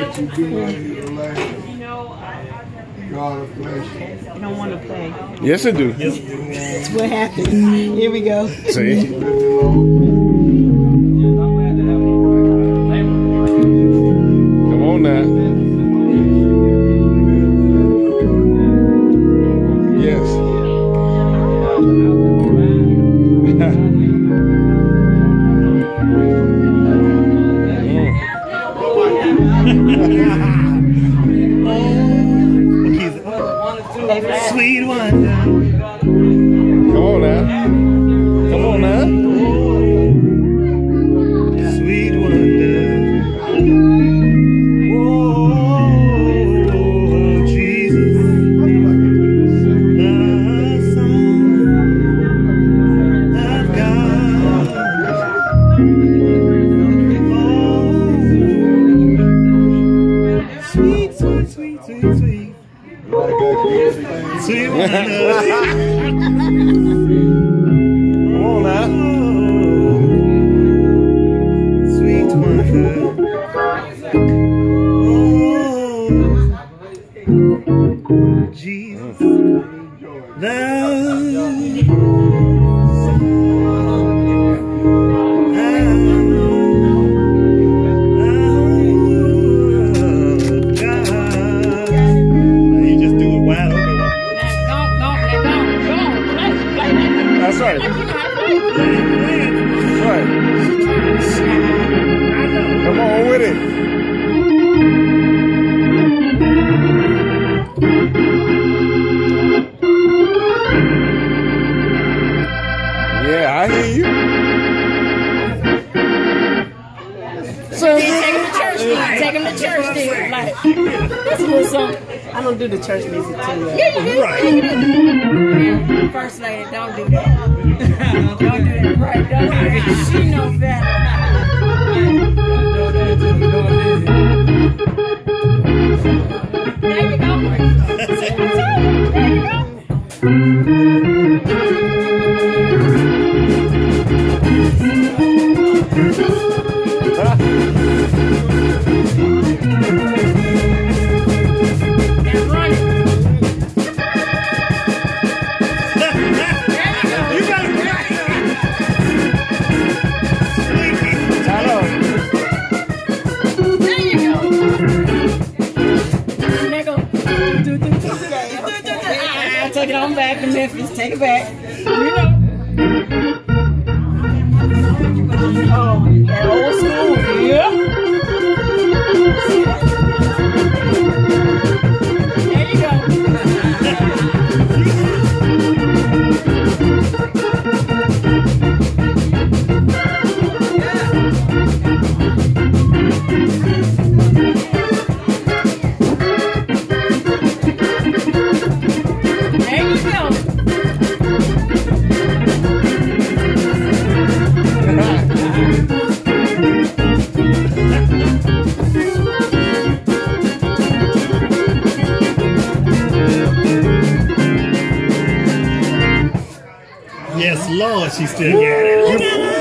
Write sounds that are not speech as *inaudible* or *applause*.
that you be in your life. God of flesh. You don't want to play. Yes, I do. That's what happens. Here we go. See? Come on now. Yes. Sweet wonder. Come on now. Come on now. Sweet, sweet, sweet, sweet. *laughs* Come on now. Come on with it. Yeah, I hear you. So, Take him to church dude. Take him to church dude. Like, that's a little something. I don't do the church music too. Right. First lady, don't do that. *laughs* don't do that. Right. Don't do that. She knows better. There you go. There you go. Back to Memphis. Take it back. You know. Oh, that old school. Lord, she still got it.